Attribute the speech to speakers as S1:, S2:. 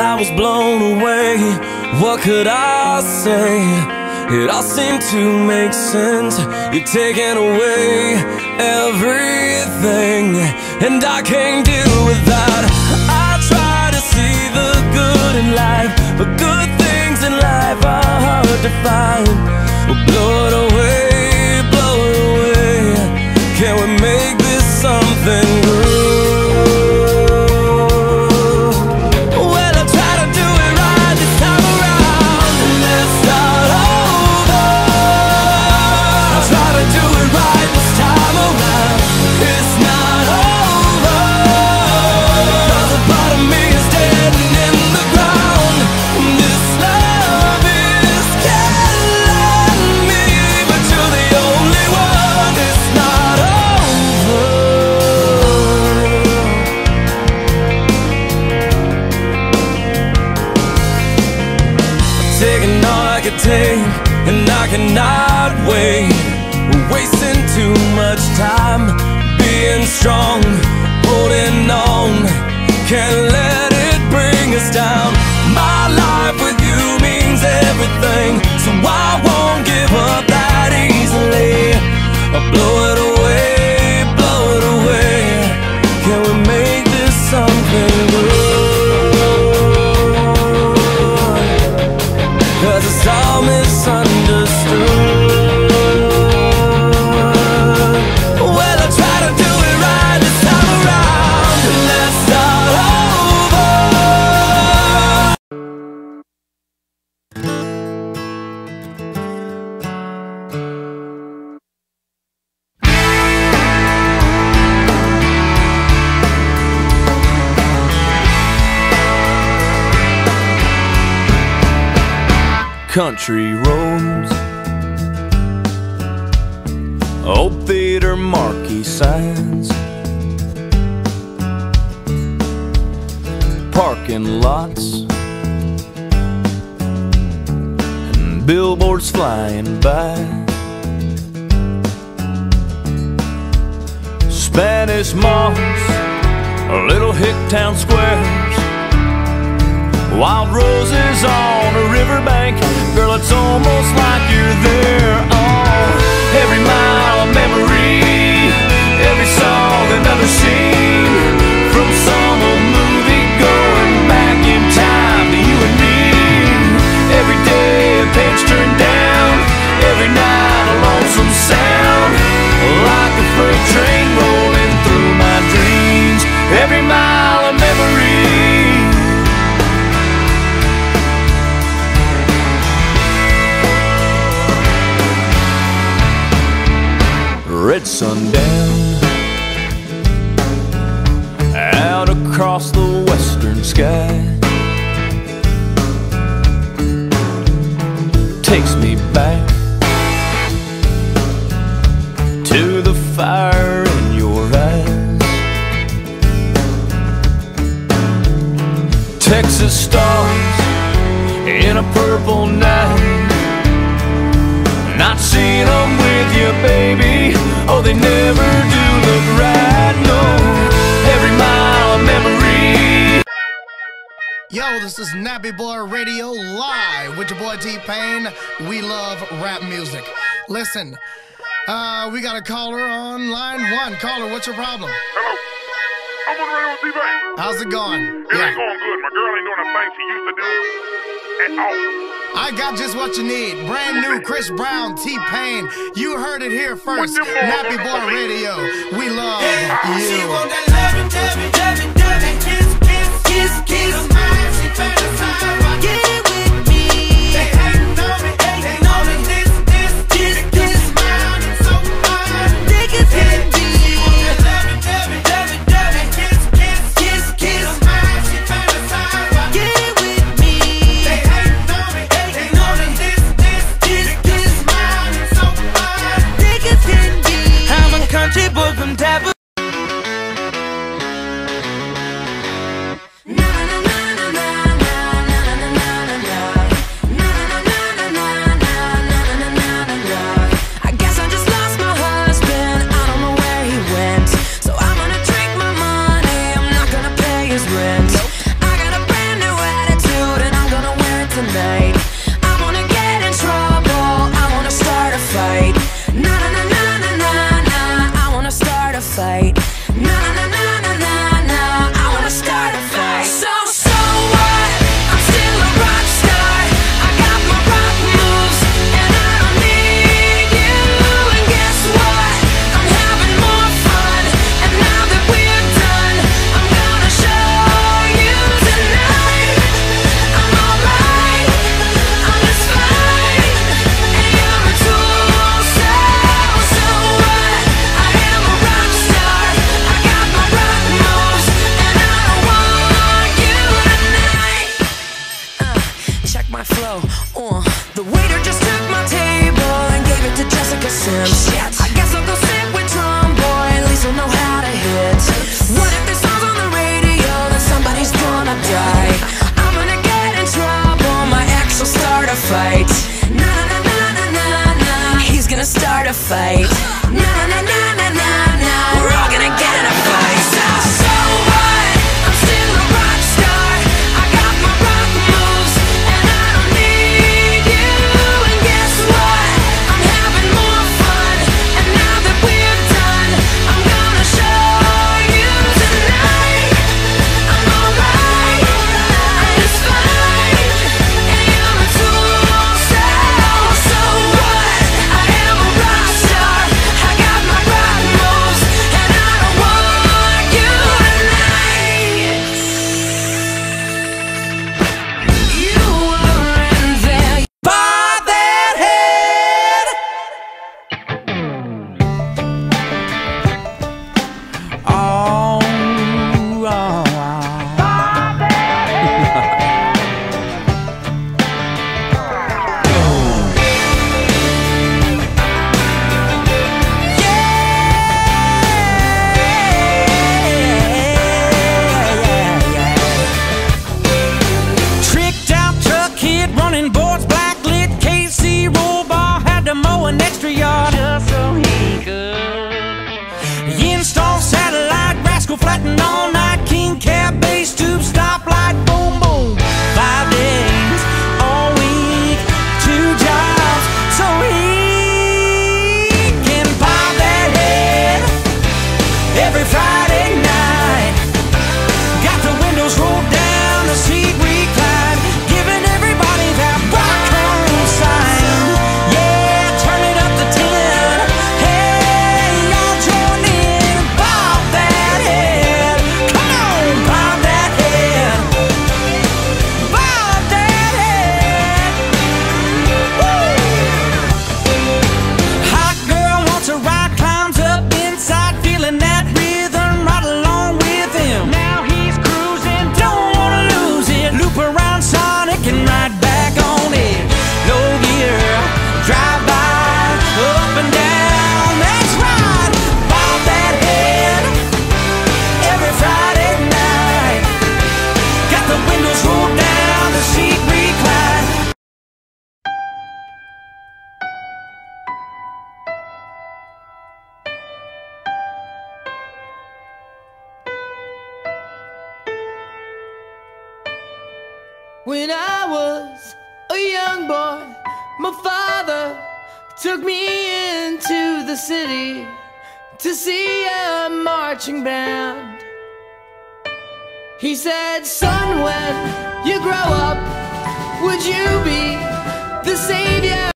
S1: I was blown away. What could I say? It all seemed to make sense. You're taking away everything, and I can't deal take, and I cannot wait. Wasting too much time being strong, holding on. Can't let it bring us down. My life with you means everything, so I country roads. Old theater marquee signs. Parking lots. And billboards flying by. Spanish moss. A little hick town squares. Wild roses on a riverbank. Girl, it's almost like you're there. Oh, every mile a memory. Sundown. Out across the western sky. Takes me back to the fire in your eyes. Texas stars in a purple night. Not seeing them with you, baby.
S2: Is Nappy Boy Radio live with your boy T Pain. We love rap music. Listen, uh, we got a caller on line one. Caller, what's your problem?
S3: Hello. I'm on the radio with T-Pain.
S2: How's it going?
S3: It ain't going good. My girl ain't doing the thing she used to do at all.
S2: I got just what you need. Brand new Chris Brown, T Pain. You heard it here first.
S3: With them boys,
S2: Nappy
S3: them
S2: Boy. Radio. We love
S4: She
S2: you.
S5: My father took me into the city to see a marching band. He said, Son, when you grow up, would you be the savior?